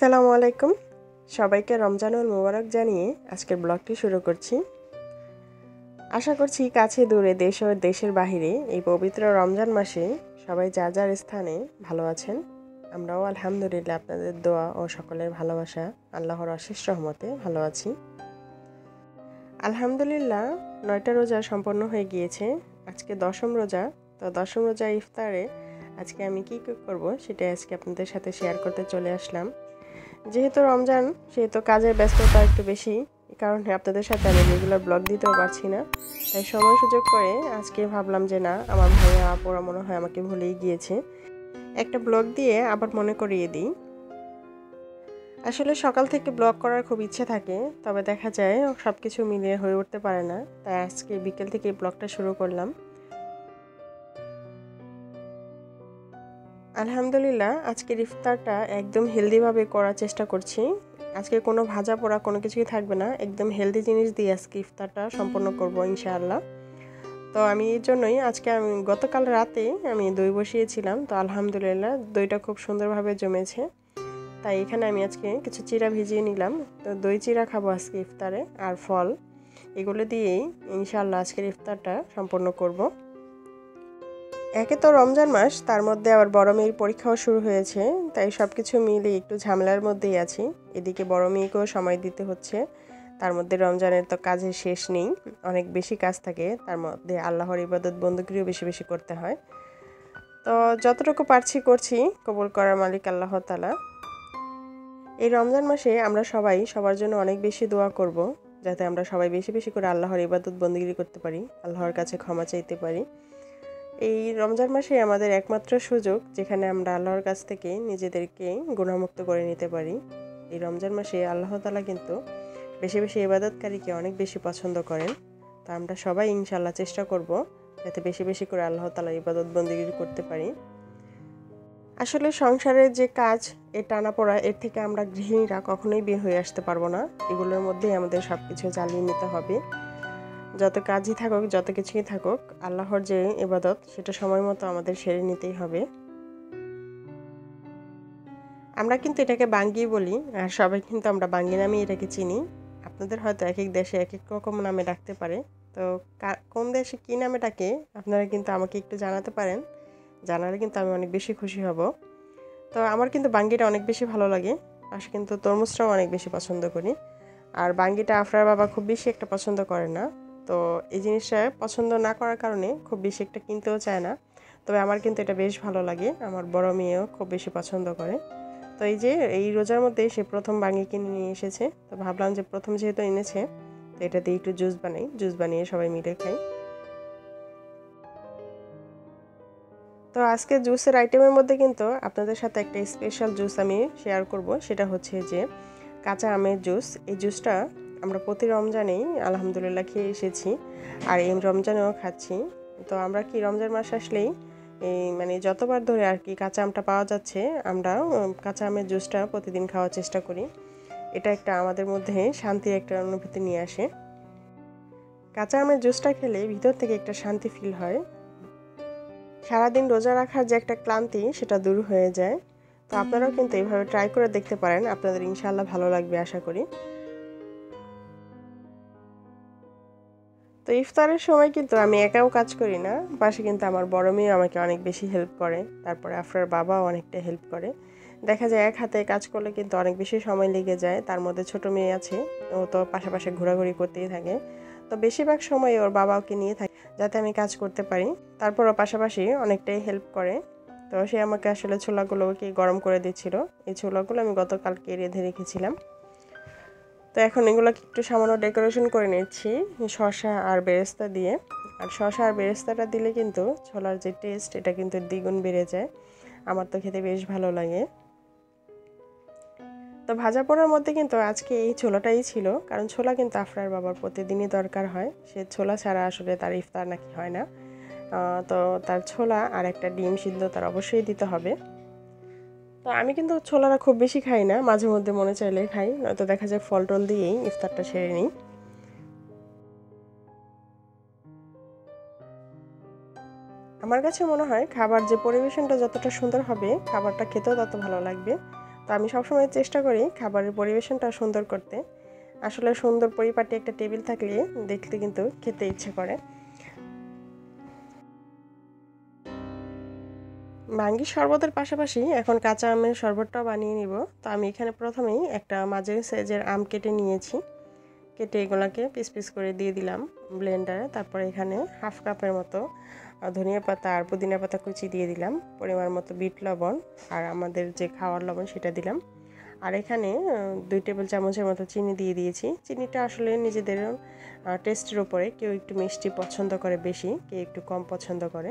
আসসালামু আলাইকুম। সবাইকে রমজানুল মোবারক জানিয়ে আজকের ব্লগটি শুরু করছি। আশা করছি কাছে দূরে দেশ ও দেশের বাহিরে এই পবিত্র রমজান মাসে সবাই যার যার স্থানে ভালো আছেন। আমরাও আলহামদুলিল্লাহ আপনাদের দোয়া ও সকলের ভালোবাসা, আল্লাহর অশেষ রহমতে ভালো আছি। আলহামদুলিল্লাহ, নয়টা রোজা সম্পন্ন হয়ে গিয়েছে। আজকে দশম রোজা। তো দশম রোজা ইফতারে আজকে আমি কী কী করব সেটা আজকে আপনাদের সাথে শেয়ার করতে চলে আসলাম। যেহেতু রমজান, সেহেতু কাজের ব্যস্ততা একটু বেশি। কারণে আপনাদের সাথে আমি রেগুলার ব্লগ দিতেও পারছি না। তাই সময় সুযোগ করে আজকে ভাবলাম যে না, আমার ভাইয়া, আপুরা মনে হয় আমাকে ভুলেই গিয়েছে। একটা ব্লগ দিয়ে আবার মনে করিয়ে দিই। আসলে সকাল থেকে ব্লগ করার খুব ইচ্ছে থাকে, তবে দেখা যায় সব কিছু মিলিয়ে হয়ে উঠতে পারে না। তাই আজকে বিকেল থেকে ব্লগটা শুরু করলাম। আলহামদুলিল্লাহ, আজকের ইফতারটা একদম হেলদিভাবে করার চেষ্টা করছি। আজকে কোনো ভাজা পোড়া কোনো কিছুই থাকবে না, একদম হেলদি জিনিস দিয়ে আজকে ইফতারটা সম্পন্ন করব ইনশাআল্লাহ। তো আমি এই জন্যই আজকে আমি গতকাল রাতে আমি দই বসিয়েছিলাম, তো আলহামদুলিল্লাহ দইটা খুব সুন্দরভাবে জমেছে। তাই এখানে আমি আজকে কিছু চিরা ভিজিয়ে নিলাম, তো দই চিরা খাব আজকে ইফতারে আর ফল। এগুলো দিয়েই ইনশাআল্লাহ আজকের ইফতারটা সম্পন্ন করব। একে তো রমজান মাস, তার মধ্যে আবার বড় মেয়ের পরীক্ষাও শুরু হয়েছে, তাই সব কিছু মিলে একটু ঝামেলার মধ্যেই আছি। এদিকে বড় মেয়েকেও সময় দিতে হচ্ছে, তার মধ্যে রমজানের তো কাজের শেষ নেই, অনেক বেশি কাজ থাকে, তার মধ্যে আল্লাহর ইবাদত বন্ধুগিরিও বেশি বেশি করতে হয়। তো যতটুকু পারছি করছি, কবুল করার মালিক আল্লাহ তালা এই রমজান মাসে আমরা সবাই সবার জন্য অনেক বেশি দোয়া করব, যাতে আমরা সবাই বেশি বেশি করে আল্লাহর ইবাদত বন্দীগিরি করতে পারি, আল্লাহর কাছে ক্ষমা চাইতে পারি। এই রমজান মাসে আমাদের একমাত্র সুযোগ, যেখানে আমরা আল্লাহর কাছ থেকে নিজেদেরকে গুণামুক্ত করে নিতে পারি। এই রমজান মাসে আল্লাহ তালা কিন্তু বেশি বেশি ইবাদতকারীকে অনেক বেশি পছন্দ করেন। তা আমরা সবাই ইনশাল্লাহ চেষ্টা করব যাতে বেশি বেশি করে আল্লাহ তালা ইবাদত বন্দিগিরি করতে পারি। আসলে সংসারের যে কাজ, এর টানা পড়া, এর থেকে আমরা গৃহিণীরা কখনোই বের হয়ে আসতে পারব না। এগুলোর মধ্যেই আমাদের সব কিছু চালিয়ে নিতে হবে। যত কাজই থাকুক, যত কিছুই থাকুক, আল্লাহর যে ইবাদত, সেটা সময় মতো আমাদের সেরে নিতেই হবে। আমরা কিন্তু এটাকে বাঙ্গি বলি, আর সবাই কিন্তু আমরা বাঙ্গি নামে এটাকে চিনি। আপনাদের হয়তো এক এক দেশে এক এক রকম নামে ডাকতে পারে। তো কোন দেশে কী নামে ডাকে, আপনারা কিন্তু আমাকে একটু জানাতে পারেন। জানালে কিন্তু আমি অনেক বেশি খুশি হব। তো আমার কিন্তু বাঙ্গিটা অনেক বেশি ভালো লাগে। আর কিন্তু তরমুজটাও অনেক বেশি পছন্দ করি। আর বাঙ্গিটা আফরার বাবা খুব বেশি একটা পছন্দ করে না। তো এই জিনিসটা পছন্দ না করার কারণে খুব বেশি একটা কিনতেও চায় না। তবে আমার কিন্তু এটা বেশ ভালো লাগে। আমার বড় মেয়েও খুব বেশি পছন্দ করে। তো এই যে, এই রোজার মধ্যে সে প্রথম বাঙি কিনে নিয়ে এসেছে। তো ভাবলাম যে প্রথম যেহেতু এনেছে, তো এটা দিয়ে একটু জুস বানাই। জুস বানিয়ে সবাই মিলে খাই। তো আজকে জুসের আইটেমের মধ্যে কিন্তু আপনাদের সাথে একটা স্পেশাল জুস আমি শেয়ার করব। সেটা হচ্ছে যে কাঁচা আমের জুস। এই জুসটা আমরা প্রতি রমজানেই আলহামদুলিল্লাহ খেয়ে এসেছি আর এই রমজানেও খাচ্ছি। তো আমরা কি রমজান মাস আসলেই এই মানে যতবার ধরে আর কি কাঁচা আমটা পাওয়া যাচ্ছে আমরা কাঁচা আমের জুসটা প্রতিদিন খাওয়ার চেষ্টা করি। এটা একটা আমাদের মধ্যে শান্তির একটা অনুভূতি নিয়ে আসে। কাঁচা আমের জুসটা খেলে ভিতর থেকে একটা শান্তি ফিল হয়। সারাদিন রোজা রাখার যে একটা ক্লান্তি, সেটা দূর হয়ে যায়। তো আপনারাও কিন্তু এইভাবে ট্রাই করে দেখতে পারেন। আপনাদের ইনশাল্লাহ ভালো লাগবে, আশা করি। তো ইফতারের সময় কিন্তু আমি একাও কাজ করি না। পাশে কিন্তু আমার বড় মেয়ে আমাকে অনেক বেশি হেল্প করে। তারপরে আফরার বাবাও অনেকটা হেল্প করে। দেখা যায় এক হাতে কাজ করলে কিন্তু অনেক বেশি সময় লেগে যায়। তার মধ্যে ছোট মেয়ে আছে। ও তো পাশাপাশি ঘোরাঘুরি করতেই থাকে। তো বেশিরভাগ সময় ওর বাবা ওকে নিয়ে থাকে যাতে আমি কাজ করতে পারি। তারপর ও পাশাপাশি অনেকটাই হেল্প করে। তো সে আমাকে আসলে ছোলাগুলোকে গরম করে দিচ্ছিল। এই ছোলাগুলো আমি গতকালকে রেঁধে রেখেছিলাম। তো এখন এগুলোকে একটু সামান্য ডেকোরেশন করে নিচ্ছি শশা আর বেরেস্তা দিয়ে। আর শশা আর বেরেস্তাটা দিলে কিন্তু ছোলার যে টেস্ট এটা কিন্তু দ্বিগুণ বেড়ে যায়। আমার তো খেতে বেশ ভালো লাগে। তো ভাজা পোড়ার মধ্যে কিন্তু আজকে এই ছোলাটাই ছিল, কারণ ছোলা কিন্তু আফরার বাবার প্রতিদিনই দরকার হয়। সে ছোলা ছাড়া আসলে তার ইফতার নাকি হয় না। তো তার ছোলা আর একটা ডিম সিদ্ধ তার অবশ্যই দিতে হবে। তো আমি কিন্তু ছোলারা খুব বেশি খাই না, মাঝে মধ্যে মনে চাইলে খাই, নয়তো দেখা যায় ফল টল দিয়েই ইফতারটা সেরে নিই। আমার কাছে মনে হয় খাবার যে পরিবেশনটা যতটা সুন্দর হবে, খাবারটা খেতেও তত ভালো লাগবে। তো আমি সবসময় চেষ্টা করি খাবারের পরিবেশনটা সুন্দর করতে। আসলে সুন্দর পরিপাটি একটা টেবিল থাকলে দেখতে কিন্তু খেতে ইচ্ছে করে। ভাঙ্গি শরবতের পাশাপাশি এখন কাঁচা আমের শরবতটাও বানিয়ে নিব। তো আমি এখানে প্রথমেই একটা মাঝারি সাইজের আম কেটে নিয়েছি। কেটে এগুলোকে পিস পিস করে দিয়ে দিলাম ব্লেন্ডারে। তারপর এখানে হাফ কাপের মতো ধনিয়া পাতা আর পুদিনা পাতা কুচি দিয়ে দিলাম। পরিমাণ মতো বিট লবণ আর আমাদের যে খাওয়ার লবণ সেটা দিলাম। আর এখানে দুই টেবিল চামচের মতো চিনি দিয়ে দিয়েছি। চিনিটা আসলে নিজেদের টেস্টের উপরে কেউ একটু মিষ্টি পছন্দ করে বেশি, কেউ একটু কম পছন্দ করে।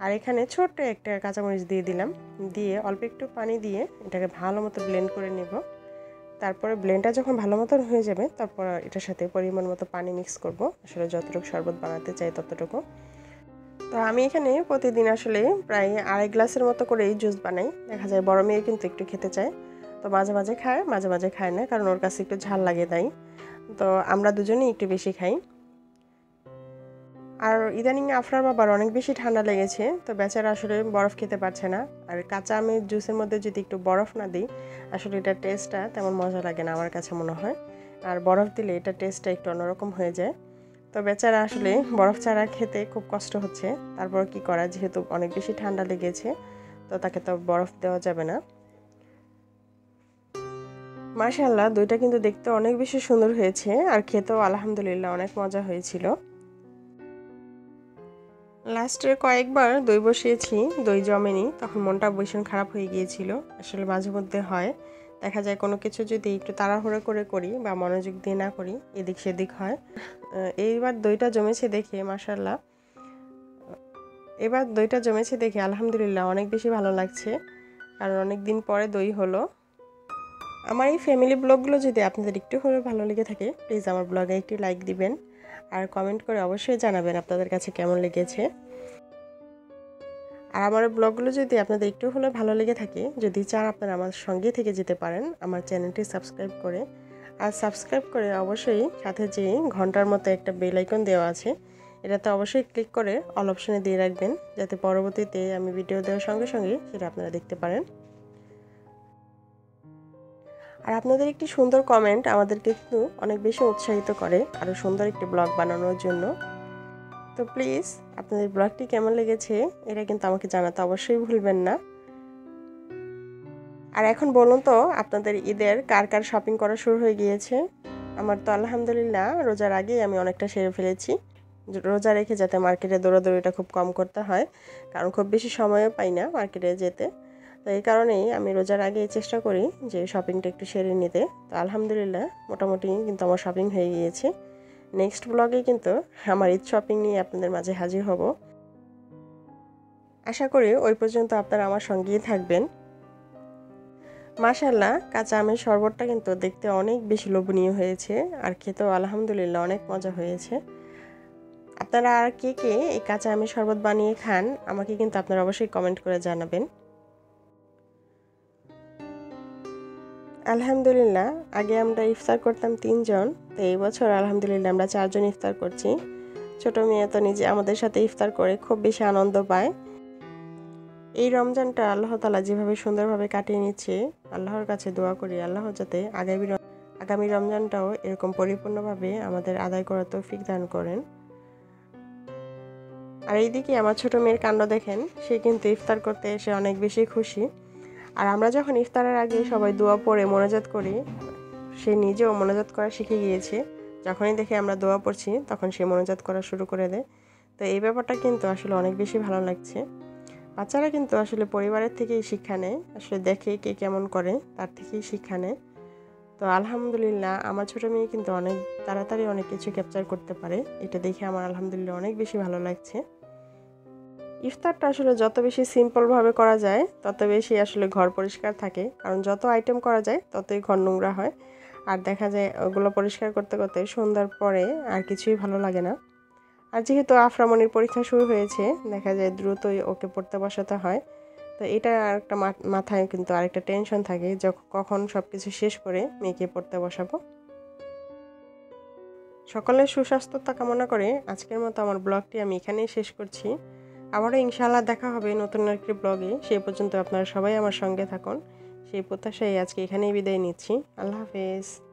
আর এখানে ছোট্ট একটা কাঁচামরিচ দিয়ে দিলাম। দিয়ে অল্প একটু পানি দিয়ে এটাকে ভালো মতো ব্লেন্ড করে নেব। তারপরে ব্লেন্ডটা যখন ভালো মতন হয়ে যাবে, তারপর এটার সাথে পরিমাণ মতো পানি মিক্স করব। আসলে যতটুকু শরবত বানাতে চাই ততটুকু। তো আমি এখানে প্রতিদিন আসলে প্রায় আড়াই গ্লাসের মতো করেই জুস বানাই। দেখা যায় বড় মেয়ে কিন্তু একটু খেতে চায়। তো মাঝে মাঝে খায়, মাঝে মাঝে খায় না, কারণ ওর কাছে একটু ঝাল লাগে তাই। তো আমরা দুজনেই একটু বেশি খাই। আর ইদানিং আফরার বাবার অনেক বেশি ঠান্ডা লেগেছে, তো বেচারা আসলে বরফ খেতে পারছে না। আর কাঁচা আমের জুসের মধ্যে যদি একটু বরফ না দিই, আসলে এটার টেস্টটা তেমন মজা লাগে না আমার কাছে মনে হয়। আর বরফ দিলে এটা টেস্টটা একটু অন্যরকম হয়ে যায়। তো বেচারা আসলে বরফ ছাড়া খেতে খুব কষ্ট হচ্ছে। তারপর কি করা, যেহেতু অনেক বেশি ঠান্ডা লেগেছে, তো তাকে তো বরফ দেওয়া যাবে না। মাশাল্লাহ দুইটা কিন্তু দেখতে অনেক বেশি সুন্দর হয়েছে। আর খেতেও আলহামদুলিল্লাহ অনেক মজা হয়েছিল। লাস্টে কয়েকবার দই বসিয়েছি, দই জমেনি, তখন মনটা ভীষণ খারাপ হয়ে গিয়েছিল। আসলে মাঝে মধ্যে হয়। দেখা যায় কোনো কিছু যদি একটু তাড়াহুড়ো করে করি বা মনোযোগ দিয়ে না করি, এদিক সেদিক হয়। এইবার দইটা জমেছে দেখে মাসাল্লাহ এবার দইটা জমেছে দেখে আলহামদুলিল্লাহ অনেক বেশি ভালো লাগছে, কারণ অনেক দিন পরে দই হলো। আমার এই ফ্যামিলি ব্লগগুলো যদি আপনাদের একটু হলেও ভালো লেগে থাকে প্লিজ আমার ব্লগে একটি লাইক দিবেন। আর কমেন্ট করে অবশ্যই জানাবেন আপনাদের কাছে কেমন লেগেছে। আর আমার ব্লগগুলো যদি আপনাদের একটু হলেও ভালো লেগে থাকে, যদি চান আপনারা আমার সঙ্গে থেকে যেতে পারেন, আমার চ্যানেলটি সাবস্ক্রাইব করে। আর সাবস্ক্রাইব করে অবশ্যই সাথে যে ঘণ্টার মতো একটা বেল আইকন দেওয়া আছে, এটাতে অবশ্যই ক্লিক করে অল অপশনে দিয়ে রাখবেন, যাতে পরবর্তীতে আমি ভিডিও দেওয়ার সঙ্গে সঙ্গে সেটা আপনারা দেখতে পারেন। আর আপনাদের একটি সুন্দর কমেন্ট আমাদেরকে কিন্তু অনেক বেশি উৎসাহিত করে আরও সুন্দর একটি ব্লগ বানানোর জন্য। তো প্লিজ আপনাদের ব্লগটি কেমন লেগেছে এটা কিন্তু আমাকে জানাতে অবশ্যই ভুলবেন না। আর এখন বলুন তো, আপনাদের ঈদের কার কার শপিং করা শুরু হয়ে গিয়েছে? আমার তো আলহামদুলিল্লাহ, রোজার আগেই আমি অনেকটা সেরে ফেলেছি। রোজা রেখে যাতে মার্কেটে দৌড়াদৌড়িটা খুব কম করতে হয়, কারণ খুব বেশি সময়ও পাই না মার্কেটে যেতে। তো এই কারণেই আমি রোজার আগে চেষ্টা করি যে শপিংটা একটু সেরে নিতে। তো আলহামদুলিল্লাহ, মোটামুটি কিন্তু আমার শপিং হয়ে গিয়েছে। নেক্সট ব্লগে কিন্তু আমার ঈদ শপিং নিয়ে আপনাদের মাঝে হাজির হব। আশা করি ওই পর্যন্ত আপনারা আমার সঙ্গেই থাকবেন। মাশাল্লাহ কাঁচা আমের শরবতটা কিন্তু দেখতে অনেক বেশি লোভনীয় হয়েছে আর খেতেও আলহামদুলিল্লাহ অনেক মজা হয়েছে। আপনারা আর কে কে এই কাঁচা আমের শরবত বানিয়ে খান, আমাকে কিন্তু আপনারা অবশ্যই কমেন্ট করে জানাবেন। আলহামদুলিল্লাহ, আগে আমরা ইফতার করতাম তিনজন, তো এই বছর আলহামদুলিল্লাহ আমরা চারজন ইফতার করছি। ছোট মেয়ে তো নিজে আমাদের সাথে ইফতার করে খুব বেশি আনন্দ পায়। এই রমজানটা আল্লাহ তালা যেভাবে সুন্দরভাবে কাটিয়ে নিচ্ছে, আল্লাহর কাছে দোয়া করি, আল্লাহ যাতে আগামী আগামী রমজানটাও এরকম পরিপূর্ণভাবে আমাদের আদায় করার তৌফিক দান করেন। আর এইদিকে আমার ছোট মেয়ের কাণ্ড দেখেন, সে কিন্তু ইফতার করতে এসে অনেক বেশি খুশি। আর আমরা যখন ইফতারের আগে সবাই দোয়া পড়ে, মনোজাত করি, সে নিজেও মনোজাত করা শিখে গিয়েছে। যখনই দেখে আমরা দোয়া পড়ছি, তখন সে মনোজাত করা শুরু করে দেয়। তো এই ব্যাপারটা কিন্তু আসলে অনেক বেশি ভালো লাগছে। বাচ্চারা কিন্তু আসলে পরিবারের থেকেই শিক্ষা নেয়। আসলে দেখে কে কেমন করে, তার থেকেই শিক্ষা নেয়। তো আলহামদুলিল্লাহ, আমার ছোটো মেয়ে কিন্তু অনেক তাড়াতাড়ি অনেক কিছু ক্যাপচার করতে পারে। এটা দেখে আমার আলহামদুলিল্লাহ অনেক বেশি ভালো লাগছে। ইফতারটা আসলে যত বেশি সিম্পলভাবে করা যায়, তত বেশি আসলে ঘর পরিষ্কার থাকে। কারণ যত আইটেম করা যায়, ততই ঘর নোংরা হয়। আর দেখা যায় ওগুলো পরিষ্কার করতে করতে সন্ধ্যার পরে আর কিছুই ভালো লাগে না। আর যেহেতু আফরামনির পরীক্ষা শুরু হয়েছে, দেখা যায় দ্রুতই ওকে পড়তে বসাতে হয়। তো এটা আরেকটা মাথায় কিন্তু আরেকটা টেনশন থাকে যখন কখন সব কিছু শেষ করে মেয়েকে পড়তে বসাবো। সকলের সুস্বাস্থ্যতা কামনা করে আজকের মতো আমার ব্লগটি আমি এখানেই শেষ করছি। আবারও ইনশাল্লাহ দেখা হবে নতুন একটি ব্লগে সেই পর্যন্ত আপনারা সবাই আমার সঙ্গে থাকুন। সেই প্রত্যাশায় আজকে এখানেই বিদায় নিচ্ছি। আল্লাহ হাফেজ।